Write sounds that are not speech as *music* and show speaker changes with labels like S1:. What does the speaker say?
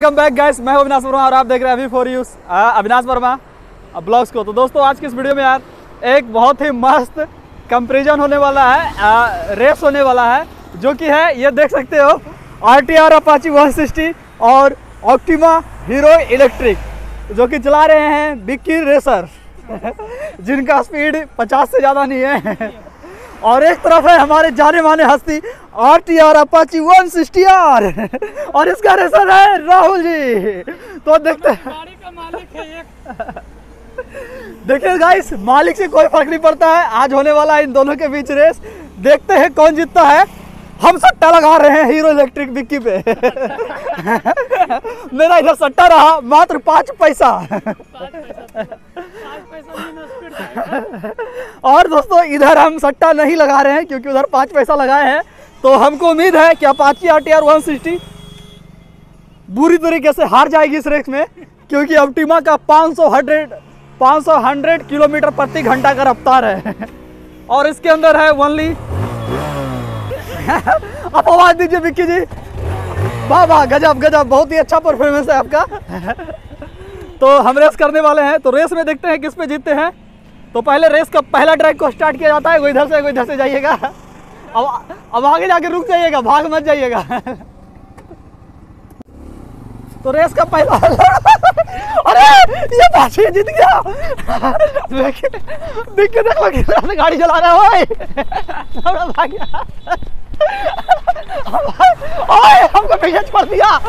S1: Welcome back guys मैं हूँ अविनाश वर्मा और आप देख रहे हैं अभी for use Avinash Verma. Blogs को। तो दोस्तों आज की इस वीडियो में यार एक बहुत ही मस्त कंपेरिजन होने वाला है आ, रेस होने वाला है जो कि है ये देख सकते हो R T R Apache one sixty और ऑक्टिमा हीरो इलेक्ट्रिक जो कि चला रहे हैं बिक्की रेसर *laughs* जिनका स्पीड 50 से ज़्यादा नहीं है। और एक तरफ़ है हमारे जाने माने हस्ती R T R Apache one sixty R और इसका रेसर है राहुल जी। तो देखते हैं। देखिए गाइस मालिक से कोई फ़र्क नहीं पड़ता है। आज होने वाला है इन दोनों के बीच रेस देखते हैं कौन जीतता है। हम सट्टा लगा रहे हैं हीरो इलेक्ट्रिक बिक्की पे। मेरा इधर सट्टा रहा, मात्र पाँच पैसा।
S2: पाँच पाँच
S1: और दोस्तों, इधर हम सट्टा नहीं लगा रहे हैं, क्योंकि उधर पाँच पैसा लगाए हैं। तो हमको उम्मीद है कि Apache R T R one sixty बुरी तरीके से हार जाएगी इस रेस में, क्योंकि ऑप्टिमा का 500 हंड्रेड 500 हंड्रेड किलोमीटर प्रति घंटा का रफ्तार है। और इसके अंदर है ओनली *laughs* आप आवाज़ दीजिए विक्की जी। वाह वाह, गजब गजब, बहुत ही अच्छा परफॉर्मेंस है आपका। *laughs* तो हम रेस करने वाले हैं तो रेस में देखते हैं किस पे जीतते हैं। तो पहले रेस का पहला ट्रैक को स्टार्ट किया जाता है कोई इधर से कोई इधर से जाइएगा। *laughs* अब अब आगे जाके रुक जाइएगा, भाग मत जाइएगा। तो रेस का पहला अरे, ये पाछे जीत गया। देख के देख लगे गाड़ी चला रहा है भाग गया। *laughs* हमको पीछे छोड़ दिया।